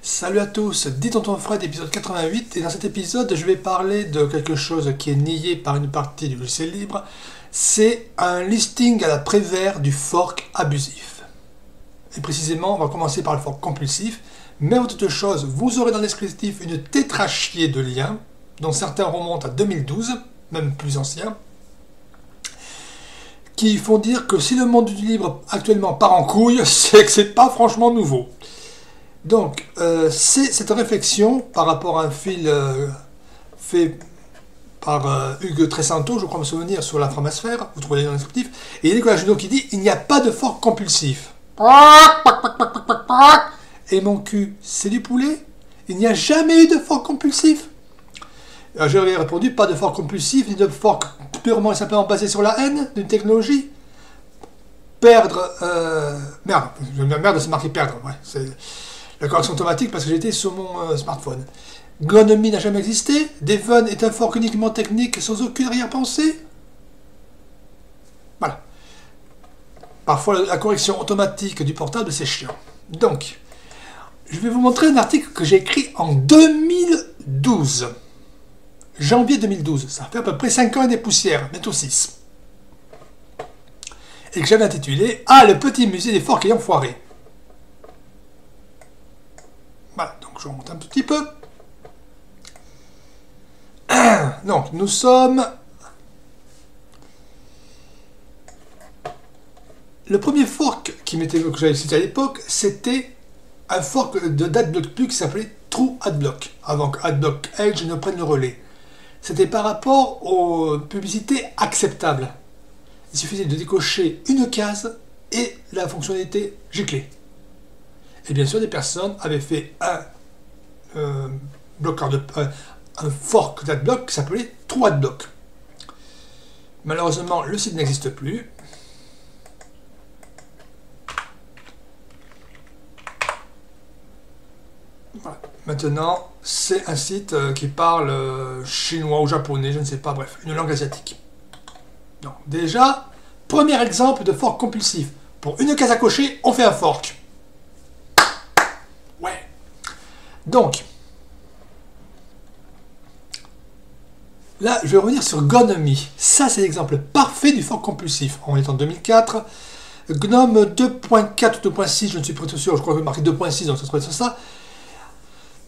Salut à tous, dit Tonton Fred, épisode 88, et dans cet épisode, je vais parler de quelque chose qui est nié par une partie du logiciel libre, c'est un listing à la prévère du fork abusif. Et précisément, on va commencer par le fork compulsif, mais toute chose, vous aurez dans le descriptif une tétrachier de liens, dont certains remontent à 2012, même plus anciens, qui font dire que si le monde du libre actuellement part en couille, c'est que c'est pas franchement nouveau. Donc, euh, c'est cette réflexion par rapport à un fil euh, fait par euh, Hugues Tresanto, je crois me souvenir, sur la framasphère, vous trouvez dans le descriptif, et Nicolas Junot qui dit il n'y a pas de fork compulsif. Et mon cul, c'est du poulet Il n'y a jamais eu de fork compulsif Alors, Je lui répondu pas de fork compulsif, ni de fork purement et simplement basé sur la haine d'une technologie. Perdre. merde, merde, c'est marqué perdre, ouais. La correction automatique parce que j'étais sur mon euh, smartphone. Glonomy n'a jamais existé. Devon est un fork uniquement technique sans aucune arrière-pensée. Voilà. Parfois, la correction automatique du portable, c'est chiant. Donc, je vais vous montrer un article que j'ai écrit en 2012. Janvier 2012. Ça fait à peu près 5 ans et des poussières, bientôt 6. Et que j'avais intitulé Ah, le petit musée des forks ayant foiré. Je remonte un petit peu. Donc, nous sommes... Le premier fork qui que j'avais cité à l'époque, c'était un fork de d'AdBlock Plus qui s'appelait True AdBlock, avant que AdBlock Edge ne prenne le relais. C'était par rapport aux publicités acceptables. Il suffisait de décocher une case et la fonctionnalité giclée. Et bien sûr, des personnes avaient fait un euh, de, euh, un fork d'adblock qui s'appelait TrueAdBlock. Malheureusement, le site n'existe plus. Maintenant, c'est un site euh, qui parle chinois ou japonais, je ne sais pas, bref, une langue asiatique. Donc, déjà, premier exemple de fork compulsif. Pour une case à cocher, on fait un fork. Donc, là, je vais revenir sur Gonomy. Ça, c'est l'exemple parfait du fork compulsif. On est en 2004. GNOME 2.4 ou 2.6, je ne suis pas sûr, je crois que marqué 2.6, donc ça serait ça,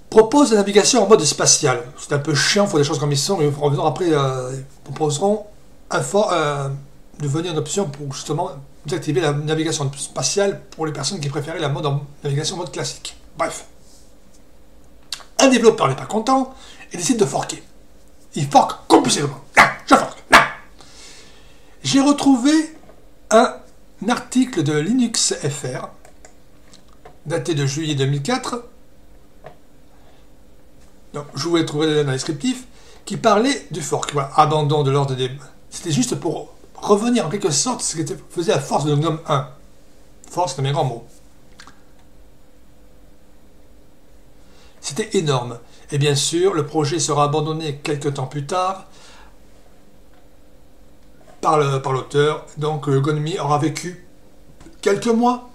propose la navigation en mode spatial. C'est un peu chiant, il faut des choses comme ils sont, revenons après, euh, ils proposeront un for, euh, devenir une option pour justement désactiver la navigation spatiale pour les personnes qui préféraient la mode navigation en mode classique. Bref. Un développeur n'est pas content et décide de forker. Il forque compulsivement. Je forque. J'ai retrouvé un article de Linux FR, daté de juillet 2004. Donc, je voulais trouver dans le descriptif, qui parlait du fork. abandon de l'ordre des. C'était juste pour revenir en quelque sorte ce que faisait la force de GNOME 1. Force, c'est un grand mot. C'était énorme. Et bien sûr, le projet sera abandonné quelques temps plus tard par l'auteur. Donc le Gonmi aura vécu quelques mois.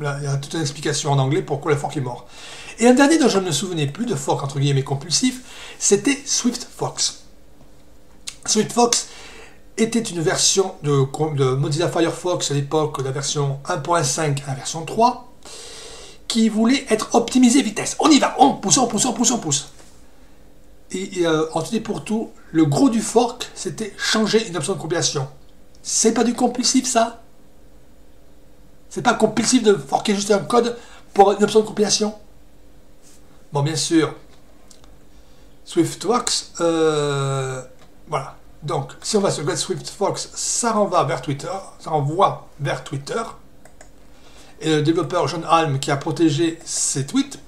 Il y a toute une explication en anglais pourquoi le fork est mort. Et un dernier dont je ne me souvenais plus de fork entre guillemets compulsif, c'était SwiftFox. SwiftFox était une version de, de Mozilla Firefox à l'époque, la version 1.5 à la version 3, qui voulait être optimisé vitesse. On y va, on pousse, on pousse, on pousse, on pousse. Et, euh, en tout et pour tout, le gros du fork, c'était changer une option de compilation. C'est pas du compulsif ça? C'est pas compulsif de forker juste un code pour une option de compilation? Bon, bien sûr, SwiftFox, euh, voilà. Donc, si on va sur SwiftFox, ça renvoie vers Twitter, ça renvoie vers Twitter et le développeur John Alm qui a protégé ses tweets.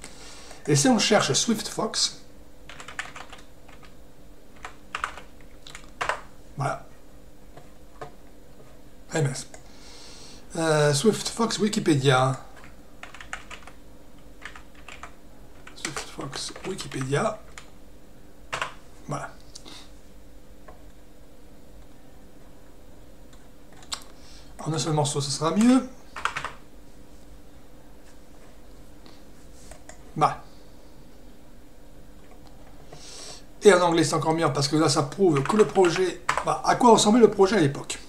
Et si on cherche SwiftFox, voilà. Euh, SwiftFox Wikipédia. SwiftFox Wikipédia. Voilà. En un seul morceau, ce sera mieux. Bah. Et en anglais, c'est encore mieux parce que là, ça prouve que le projet. Bah, à quoi ressemblait le projet à l'époque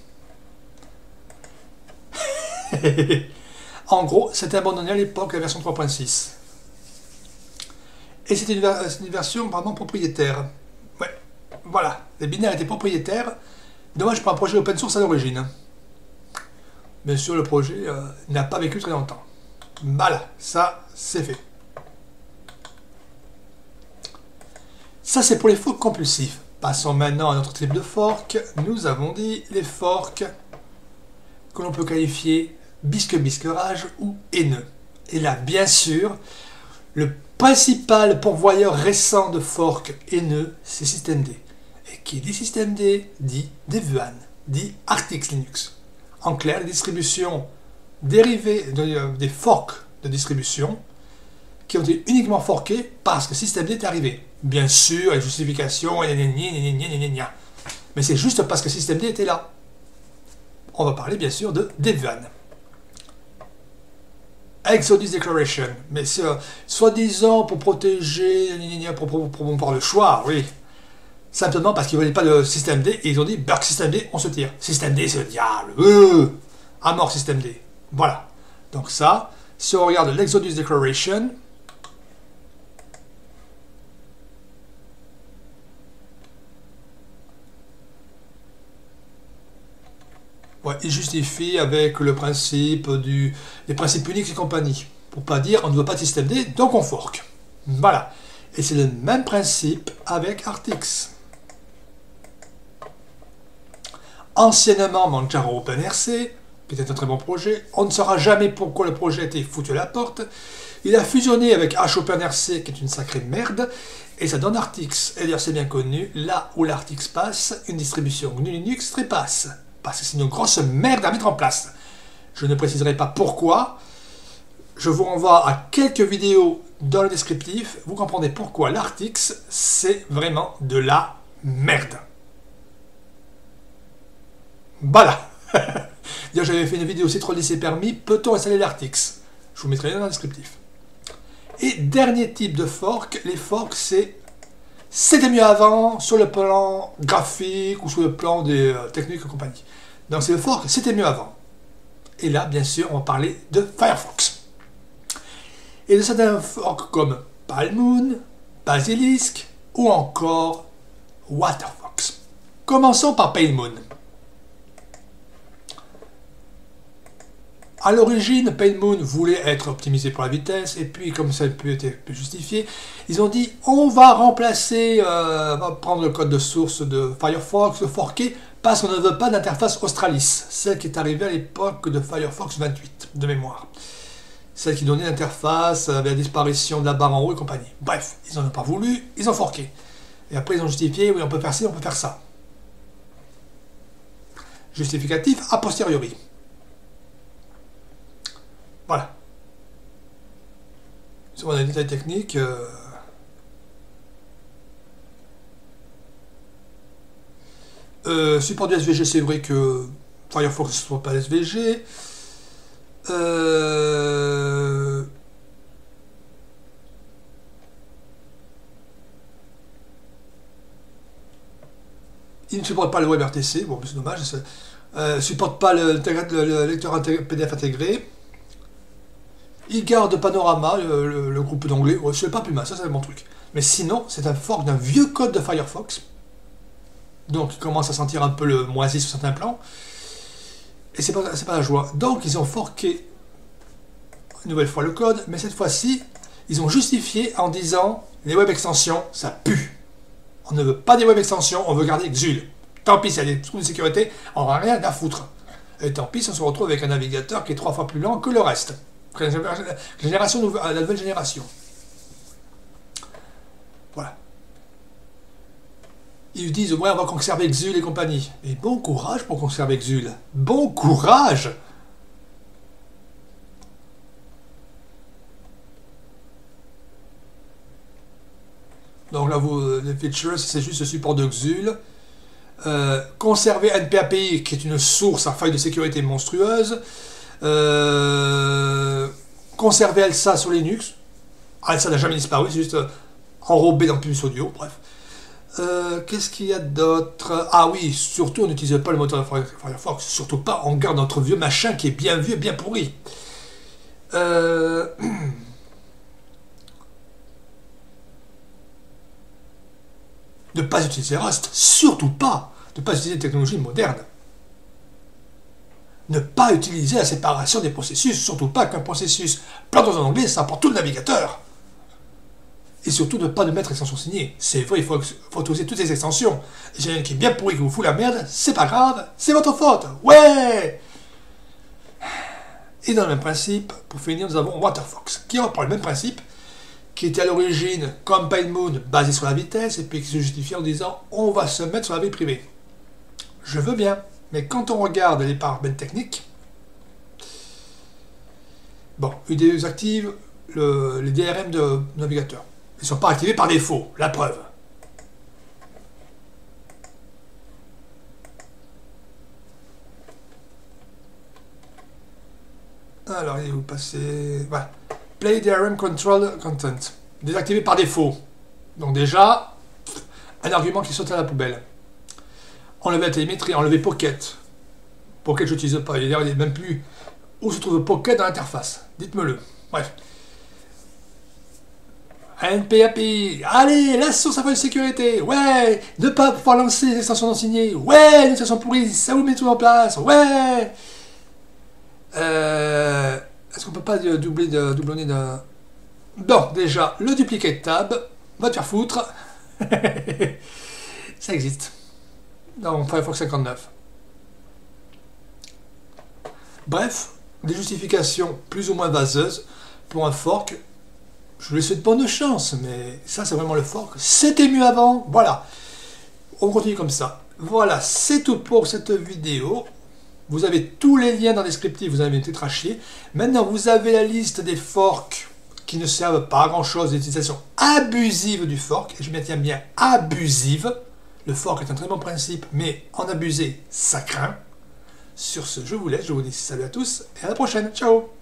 En gros, c'était abandonné à l'époque la version 3.6. Et c'était une, version vraiment propriétaire. Ouais, voilà. Les binaires étaient propriétaires. Dommage pour un projet open source à l'origine. Bien sûr, le projet euh, n'a pas vécu très longtemps. Voilà, ça, c'est fait. Ça, c'est pour les forks compulsifs. Passons maintenant à notre type de fork. Nous avons dit les forks que l'on peut qualifier bisque-bisquerage ou haineux. Et là, bien sûr, le principal pourvoyeur récent de fork haineux, c'est systemd. Et qui dit systemd dit Devuan, dit Artix Linux. En clair, les distributions dérivées euh, des forks de distribution qui ont été uniquement forkés parce que systemd est arrivé. Bien sûr, les justifications, mais c'est juste parce que systemd était là. On va parler bien sûr de Devuan. Exodus Declaration, mais c'est soi-disant pour protéger, pour, pour, pour, le choix, oui. Simplement parce qu'ils ne voulaient pas de système et ils ont dit, Burk système D, on se tire. Système D, c'est le diable. Euh, à mort système D. Voilà. Donc ça, si on regarde l'Exodus Declaration, il justifie avec le principe du, les principes uniques et compagnie. Pour pas dire on ne veut pas de système D, donc on fork. Voilà. Et c'est le même principe avec Artix. Anciennement Manjaro OpenRC, était un très bon projet, on ne saura jamais pourquoi le projet a été foutu à la porte. Il a fusionné avec HOpenRC, qui est une sacrée merde, et ça donne Artix. Et d'ailleurs, c'est bien connu, là où l'Artix passe, une distribution GNU Linux trépasse parce que c'est une grosse merde à mettre en place. Je ne préciserai pas pourquoi. Je vous renvoie à quelques vidéos dans le descriptif. Vous comprendrez pourquoi l'Artix, c'est vraiment de la merde. Voilà. J'avais fait une vidéo c'est trop lycée permis. Peut-on installer l'Artix Je vous mettrai dans le descriptif. Et dernier type de fork, les forks, c'est c'était mieux avant sur le plan graphique ou sur le plan des euh, techniques et compagnie. Donc c'est le fork, c'était mieux avant. Et là, bien sûr, on va parler de Firefox. Et de certains forks comme Palmoon, Basilisk ou encore Waterfox. Commençons par Palmoon. À l'origine, Painmoon voulait être optimisé pour la vitesse, et puis comme ça a pu être justifié, ils ont dit on va remplacer, euh, on va prendre le code de source de Firefox, le forquer, parce qu'on ne veut pas d'interface Australis, celle qui est arrivée à l'époque de Firefox 28, de mémoire. Celle qui donnait l'interface avec la disparition de la barre en haut et compagnie. Bref, ils n'en ont pas voulu, ils ont forqué. Et après, ils ont justifié, oui, on peut faire ci, on peut faire ça. Justificatif a posteriori. Voilà. Sur les détails techniques. Euh, euh, support du SVG, c'est vrai que Firefox ne supporte pas SVG. Euh, il ne supporte pas le WebRTC, bon c'est dommage. ne supporte pas le lecteur PDF intégré. Il garde Panorama, le, groupe d'anglais. Ouais, c'est pas plus mal, ça c'est mon truc. Mais sinon, c'est un fork d'un vieux code de Firefox. Donc il commence à sentir un peu le moisi sur certains plans. Et c'est pas, pas la joie. Donc ils ont forqué une nouvelle fois le code, mais cette fois-ci, ils ont justifié en disant les web extensions, ça pue. On ne veut pas des web extensions, on veut garder Xul. Tant pis, s'il y a des de sécurité, on n'a rien à foutre. Et tant pis, on se retrouve avec un navigateur qui est trois fois plus lent que le reste. Génération, la nouvelle génération. Voilà. Ils disent, ouais, on va conserver Xul et compagnie. Mais bon courage pour conserver Xul. Bon courage Donc là, vous, les features, c'est juste le support de Xul. Euh, conserver NPAPI, qui est une source à faille de sécurité monstrueuse. Euh, conserver Elsa sur Linux, Ah, ça n'a jamais disparu, c'est juste euh, enrobé dans plus audio, bref. Euh, qu'est-ce qu'il y a d'autre? Ah oui, surtout on n'utilise pas le moteur Firefox, surtout pas, on garde notre vieux machin qui est bien vieux, bien pourri. Ne pas utiliser Rust, surtout pas, ne pas utiliser des technologies modernes. Ne pas utiliser la séparation des processus, surtout pas qu'un processus plein dans un onglet, ça pour tout le navigateur. Et surtout ne pas de mettre extension signée. C'est vrai, il faut, faut utiliser toutes les extensions. J'ai un qui est bien pourri qui vous fout la merde, c'est pas grave, c'est votre faute. Ouais Et dans le même principe, pour finir, nous avons Waterfox, qui reprend le même principe, qui était à l'origine comme Moon basé sur la vitesse, et puis qui se justifie en disant on va se mettre sur la vie privée. Je veux bien, mais quand on regarde les paramètres techniques, bon, UDE active les DRM de navigateur. Ils ne sont pas activés par défaut, la preuve. Alors, il vous passer. Voilà. Play DRM Control Content. Désactivé par défaut. Donc déjà, un argument qui saute à la poubelle. Enlever la télémétrie, enlever Pocket. Pocket, je n'utilise pas. Il n'est même plus où se trouve Pocket dans l'interface. Dites-moi-le. Bref. NPAPI, allez, la source de sécurité, ouais, ne pas pouvoir lancer les extensions non signées, ouais, les extensions pourries, ça vous met tout en place, ouais. Euh, Est-ce qu'on peut pas doubler de, doublonner de... Bon, déjà, le duplicate tab, va te faire foutre. ça existe. Dans Firefox 59. Bref, des justifications plus ou moins vaseuses pour un fork je lui souhaite bonne chance, mais ça c'est vraiment le fork. C'était mieux avant, voilà. On continue comme ça. Voilà, c'est tout pour cette vidéo. Vous avez tous les liens dans le descriptif, vous avez été traché. Maintenant, vous avez la liste des forks qui ne servent pas à grand chose, l'utilisation abusive du fork, et je maintiens bien abusive. Le fork est un très bon principe, mais en abuser, ça craint. Sur ce, je vous laisse, je vous dis salut à tous, et à la prochaine, ciao